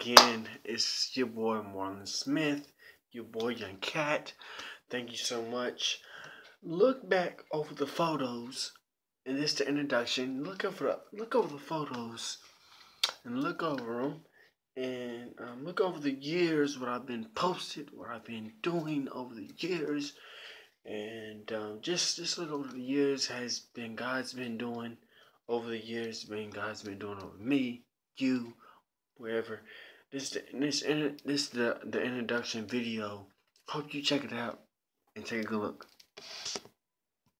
Again, it's your boy Marlon Smith, your boy Young Cat. Thank you so much. Look back over the photos, and this the introduction. Look over the, look over the photos, and look over them, and um, look over the years what I've been posted, what I've been doing over the years, and um, just just look over the years has been God's been doing over the years, been God's been doing over me, you, wherever. This this this the the introduction video. Hope you check it out and take a good look.